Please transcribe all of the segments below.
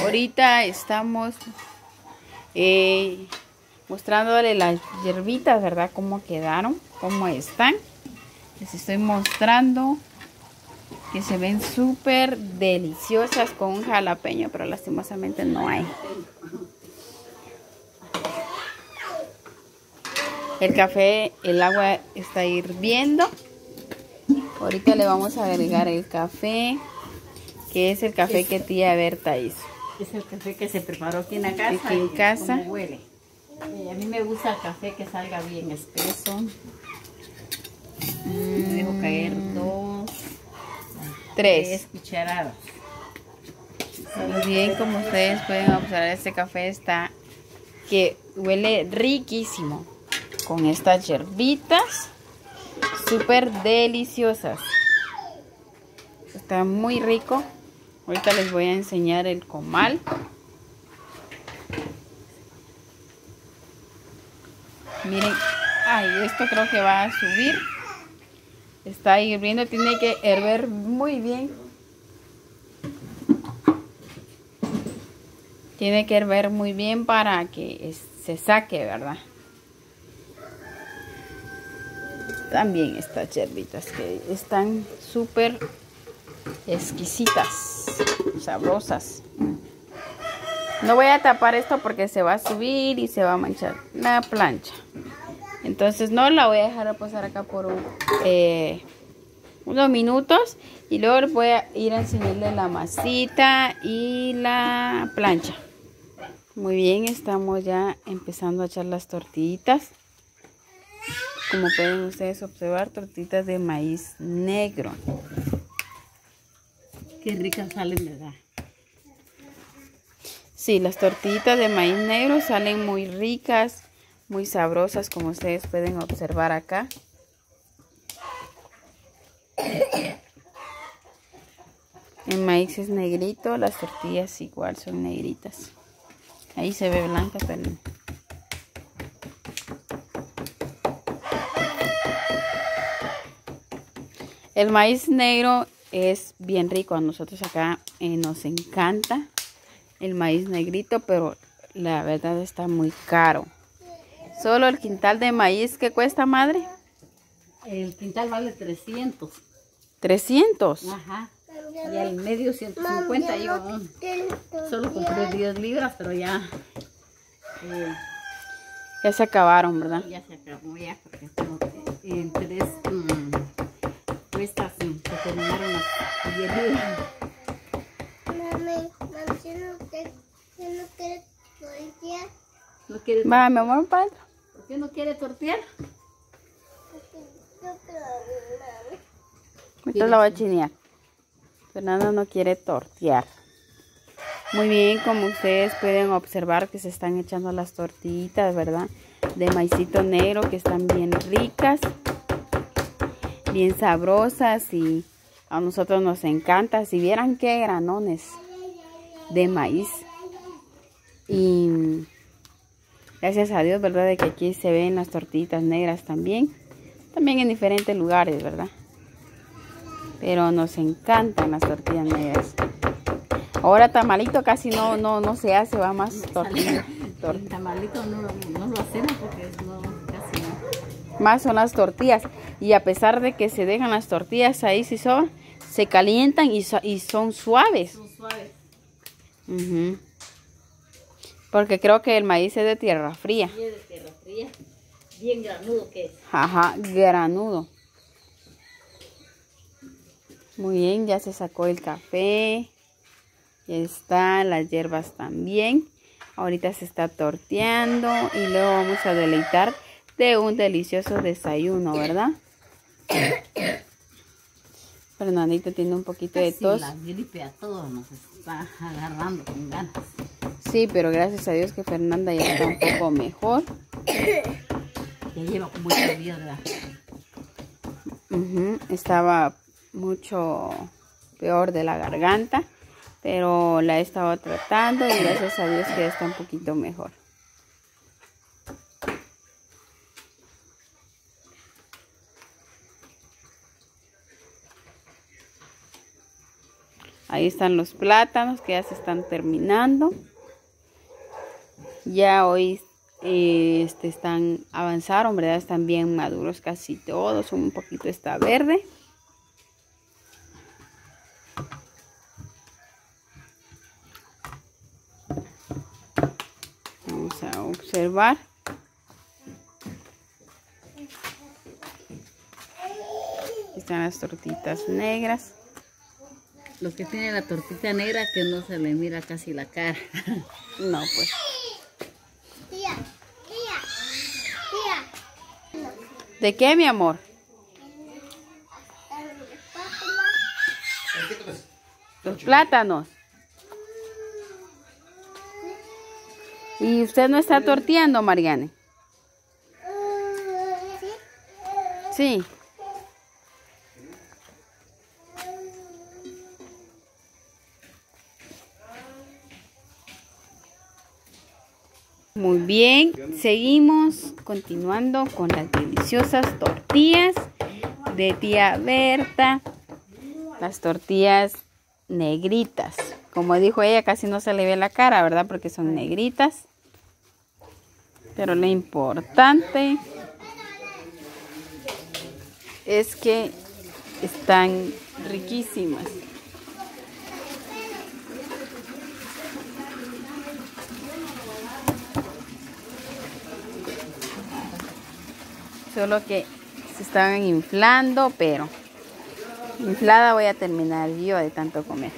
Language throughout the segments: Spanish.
Ahorita estamos eh, mostrándole las hierbitas, ¿verdad? Cómo quedaron, cómo están. Les estoy mostrando que se ven súper deliciosas con un jalapeño, pero lastimosamente no hay. El café, el agua está hirviendo. Ahorita le vamos a agregar el café, que es el café que tía Berta hizo. Es el café que se preparó aquí en la casa. Aquí en casa. Como huele. Eh, a mí me gusta el café que salga bien espeso. Mm. Dejo caer dos, Tres. tres cucharadas. Muy bien, como ustedes pueden observar, este café está que huele riquísimo. Con estas hierbitas súper deliciosas. Está muy rico. Ahorita les voy a enseñar el comal. Miren, ay, esto creo que va a subir. Está hirviendo, tiene que hervir muy bien. Tiene que hervir muy bien para que se saque, ¿verdad? También estas hierbitas que están súper exquisitas, sabrosas. No voy a tapar esto porque se va a subir y se va a manchar la plancha. Entonces no la voy a dejar reposar acá por eh, unos minutos y luego voy a ir a enseñarle la masita y la plancha. Muy bien, estamos ya empezando a echar las tortillitas. Como pueden ustedes observar, tortitas de maíz negro. Qué ricas salen, ¿verdad? Sí, las tortillitas de maíz negro salen muy ricas, muy sabrosas, como ustedes pueden observar acá. El maíz es negrito, las tortillas igual son negritas. Ahí se ve blanca, pero. El maíz negro es bien rico. A nosotros acá eh, nos encanta el maíz negrito, pero la verdad está muy caro. Solo el quintal de maíz que cuesta, madre. El quintal vale 300. 300. Ajá. Y al medio 150. Yo solo compré 10 libras, pero ya. eh, Ya se acabaron, ¿verdad? ya se acabó ya, porque como que en tres mm, cuestas mm, se terminaron las 10 libras. Mami, mami, si no, si no quieres tortillas, ¿No Va, mi amor, padre. ¿Por qué no quiere tortear? yo quiero mami. Ahorita la voy a chinear. Fernanda no quiere tortear. Muy bien, como ustedes pueden observar que se están echando las tortillitas, ¿verdad? De maicito negro que están bien ricas, bien sabrosas y a nosotros nos encanta. Si vieran qué granones de maíz. Y gracias a Dios, ¿verdad? De que aquí se ven las tortillitas negras también. También en diferentes lugares, ¿verdad? Pero nos encantan las tortillas negras. Ahora tamalito casi no, no, no se hace, va más tortilla. El tamalito no, lo- no lo hacemos porque no, casi no. más son las tortillas. Y a pesar de que se dejan las tortillas ahí si son, se calientan y, so- y son suaves. Son suaves. Porque creo que el maíz es de tierra fría. Y es de tierra fría. Bien granudo que es. Ajá, granudo. Muy bien, ya se sacó el café. Ya están las hierbas también. Ahorita se está torteando y luego vamos a deleitar de un delicioso desayuno, ¿verdad? Fernandito tiene un poquito de tos. la gripe a todos nos está agarrando con ganas. Sí, pero gracias a Dios que Fernanda ya está un poco mejor. Ya lleva muchos días, ¿verdad? Ujú, Estaba mucho peor de la garganta, pero la he estado tratando y gracias a Dios que ya está un poquito mejor. Ahí están los plátanos que ya se están terminando. Ya hoy eh, este, están avanzaron, ¿verdad? Están bien maduros casi todos. Un poquito está verde. Vamos a observar. están las tortitas negras. Lo que tiene la tortita negra que no se le mira casi la cara. no, pues. Tía, tía, tía. ¿De qué, mi amor? Los plátanos. ¿Y usted no está torteando, Mariane? Sí. Muy bien, seguimos continuando con las deliciosas tortillas de tía Berta. Las tortillas negritas. Como dijo ella, casi no se le ve la cara, ¿verdad? Porque son negritas. Pero lo importante es que están riquísimas. Solo que se están inflando, pero inflada voy a terminar yo de tanto comer.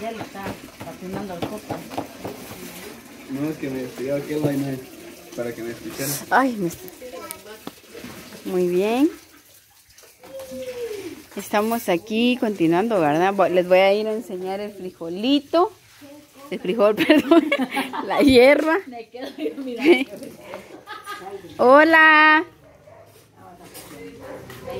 Ya le está patinando al. Line para que me escucharan. Ay, me... Muy bien. Estamos aquí continuando, ¿verdad? Les voy a ir a enseñar el frijolito. El frijol, perdón. La hierba. Me quedo yo mirando. Hola.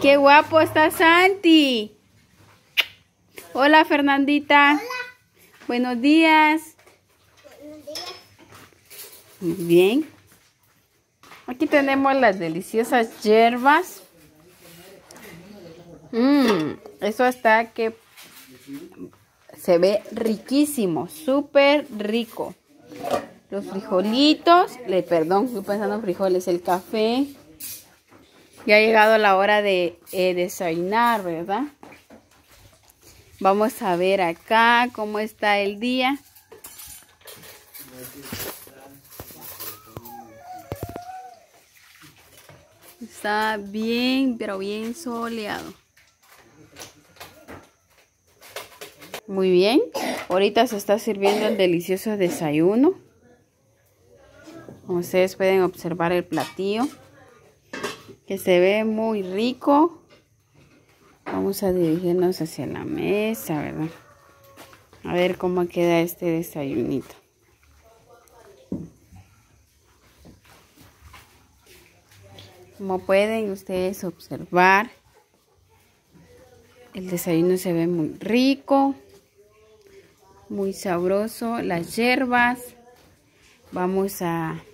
Qué guapo está Santi. Hola, Fernandita. Buenos días. Muy bien. Aquí tenemos las deliciosas hierbas. Mmm, eso está que se ve riquísimo, súper rico. Los frijolitos, le perdón, estoy pensando en frijoles, el café. Ya ha llegado la hora de eh, desayunar, ¿verdad? Vamos a ver acá cómo está el día. Está bien, pero bien soleado. Muy bien. Ahorita se está sirviendo el delicioso desayuno. Como ustedes pueden observar el platillo. Que se ve muy rico. Vamos a dirigirnos hacia la mesa, ¿verdad? A ver cómo queda este desayunito. Como pueden ustedes observar, el desayuno se ve muy rico, muy sabroso. Las hierbas, vamos a,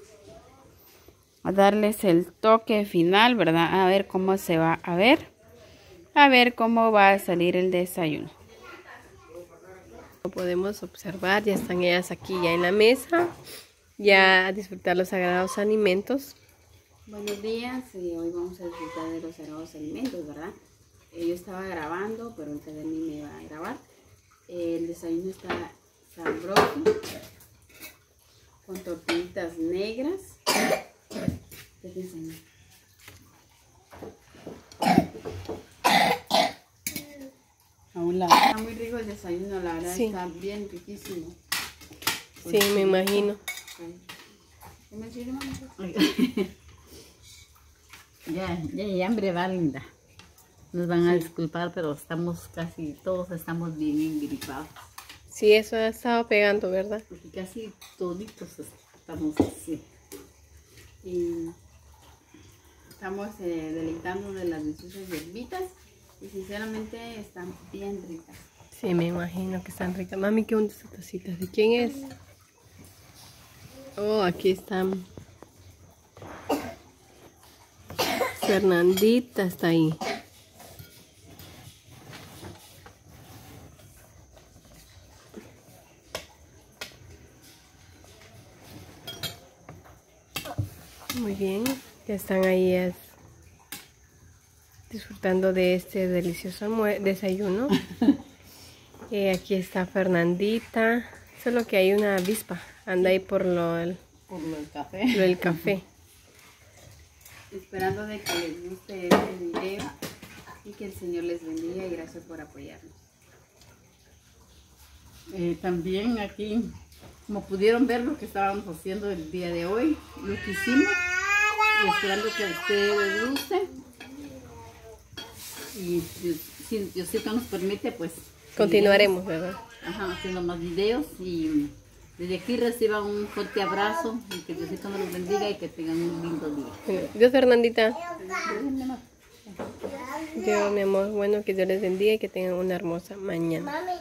darles el toque final, ¿verdad? A ver cómo se va a ver. A ver cómo va a salir el desayuno. Como podemos observar, ya están ellas aquí ya en la mesa, ya a disfrutar los sagrados alimentos. Buenos días, eh, hoy vamos a disfrutar de los sagrados alimentos, ¿verdad? Eh, yo estaba grabando, pero ahorita de mí me va a grabar. Eh, el desayuno está sabroso, con tortillitas negras. ¿Qué te enseño? A un lado. Está muy rico el desayuno, la verdad Sí. está bien riquísimo. Sí, me imagino. ¿Qué me sirve, Ya, ya hay hambre, va linda. Nos van a disculpar, pero estamos casi, todos estamos bien, bien gripados. Sí, eso ha estado pegando, ¿verdad? Porque casi toditos estamos así. y estamos eh, deleitándonos de las deliciosas hierbitas Y sinceramente están bien ricas. Sí, me imagino que están ricas. Mami, ¿qué onda estas tacitas? ¿De quién es? Oh, aquí están. Fernandita está ahí. Muy bien, ya están ahí es, disfrutando de este delicioso desayuno. Eh, aquí está Fernandita, solo que hay una avispa, anda ahí por lo, el- Por lo del café. lo del café. Esperando de que les guste este video y que el Señor les bendiga y gracias por apoyarnos. Eh, también aquí, como pudieron ver lo que estábamos haciendo el día de hoy, lo que hicimos, y esperando que a ustedes les guste. Y si- si Diosito nos permite, pues Continuaremos, ¿verdad? ajá, haciendo más videos y desde aquí reciban un fuerte abrazo y que Diosito nos los bendiga y que tengan un lindo día. Dios, Fernandita. Dios, mi amor. Bueno, que Dios les bendiga y que tengan una hermosa mañana. Mami,